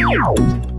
Wow.